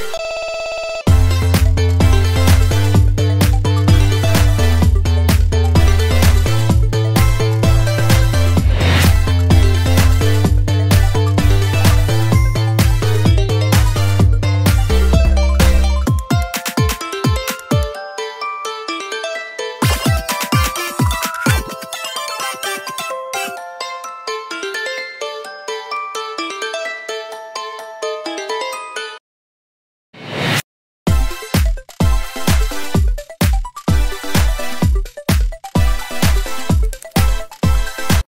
you